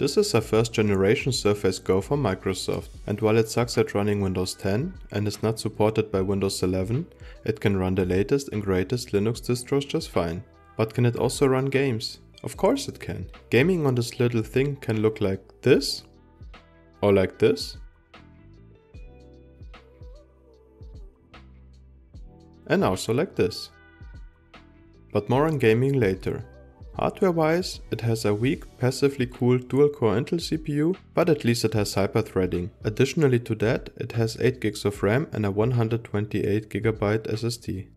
This is a first generation Surface Go from Microsoft, and while it sucks at running Windows 10 and is not supported by Windows 11, it can run the latest and greatest Linux distros just fine. But can it also run games? Of course it can. Gaming on this little thing can look like this, or like this, and also like this. But more on gaming later. Hardware wise, it has a weak, passively cooled dual-core Intel CPU, but at least it has hyper-threading. Additionally to that, it has 8GB of RAM and a 128GB SSD.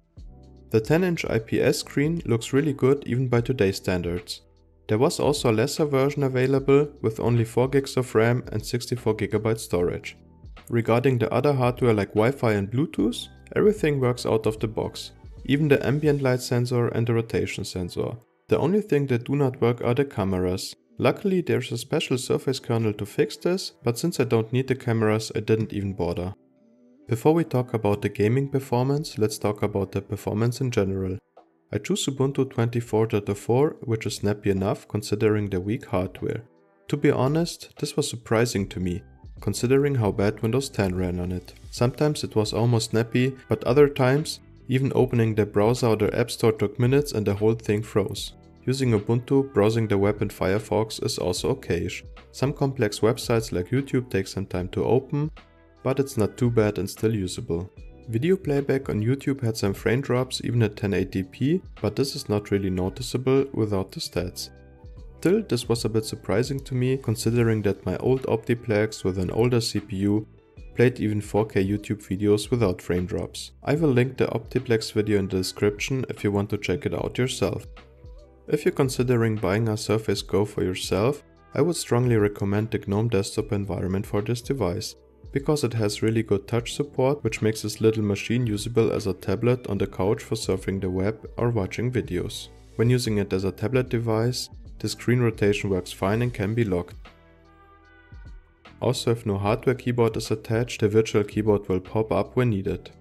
The 10-inch IPS screen looks really good even by today's standards. There was also a lesser version available with only 4GB of RAM and 64GB storage. Regarding the other hardware like Wi-Fi and Bluetooth, everything works out of the box, even the ambient light sensor and the rotation sensor. The only thing that do not work are the cameras. Luckily there's a special Surface kernel to fix this, but since I don't need the cameras I didn't even bother. Before we talk about the gaming performance, let's talk about the performance in general. I choose Ubuntu 24.04, which is snappy enough considering the weak hardware. To be honest, this was surprising to me, considering how bad Windows 10 ran on it. Sometimes it was almost snappy, but other times, even opening the browser or the app store took minutes and the whole thing froze. Using Ubuntu, browsing the web in Firefox is also okayish. Some complex websites like YouTube take some time to open, but it's not too bad and still usable. Video playback on YouTube had some frame drops even at 1080p, but this is not really noticeable without the stats. Still, this was a bit surprising to me considering that my old Optiplex with an older CPU played even 4K YouTube videos without frame drops. I will link the Optiplex video in the description if you want to check it out yourself. If you're considering buying a Surface Go for yourself, I would strongly recommend the GNOME desktop environment for this device, because it has really good touch support which makes this little machine usable as a tablet on the couch for surfing the web or watching videos. When using it as a tablet device, the screen rotation works fine and can be locked. Also if no hardware keyboard is attached, the virtual keyboard will pop up when needed.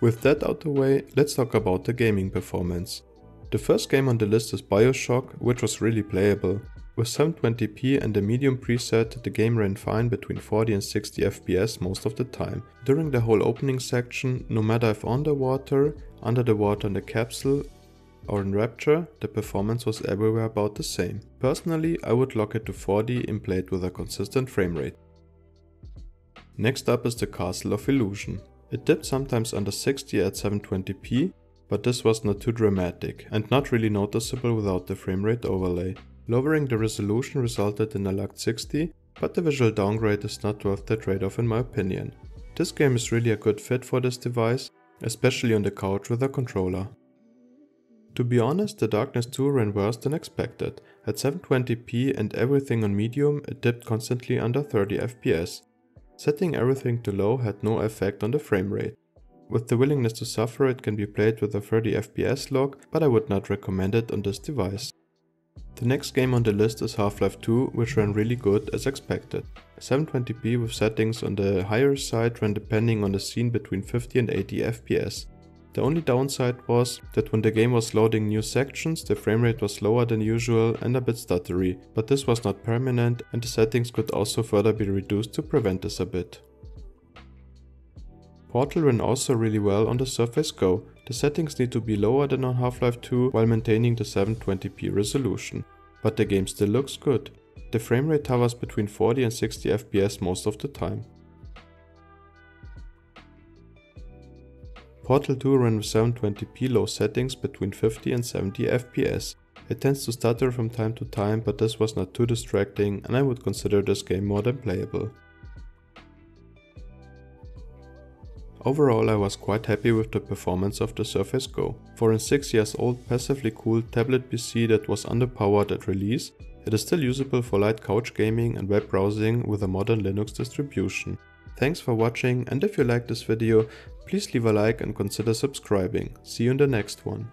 With that out of the way, let's talk about the gaming performance. The first game on the list is Bioshock, which was really playable. With 720p and the medium preset, the game ran fine between 40 and 60 FPS most of the time. During the whole opening section, no matter if on the water, under the water in the capsule or in Rapture, the performance was everywhere about the same. Personally, I would lock it to 40 and play it with a consistent frame rate. Next up is the Castle of Illusion. It dipped sometimes under 60 at 720p, but this was not too dramatic and not really noticeable without the frame rate overlay. Lowering the resolution resulted in a locked 60, but the visual downgrade is not worth the trade-off in my opinion. This game is really a good fit for this device, especially on the couch with a controller. To be honest, the Darkness 2 ran worse than expected. At 720p and everything on medium, it dipped constantly under 30 fps. Setting everything to low had no effect on the frame rate. With the willingness to suffer it can be played with a 30 FPS lock, but I would not recommend it on this device. The next game on the list is Half-Life 2, which ran really good as expected. 720p with settings on the higher side ran depending on the scene between 50 and 80 FPS. The only downside was that when the game was loading new sections, the framerate was slower than usual and a bit stuttery, but this was not permanent and the settings could also further be reduced to prevent this a bit. Portal ran also really well on the Surface Go. The settings need to be lower than on Half-Life 2 while maintaining the 720p resolution. But the game still looks good. The framerate hovers between 40 and 60 FPS most of the time. Portal 2 ran with 720p low settings between 50 and 70 FPS. It tends to stutter from time to time but this was not too distracting and I would consider this game more than playable. Overall I was quite happy with the performance of the Surface Go. For a 6 years old passively cooled tablet PC that was underpowered at release, it is still usable for light couch gaming and web browsing with a modern Linux distribution. Thanks for watching and if you liked this video, please leave a like and consider subscribing. See you in the next one.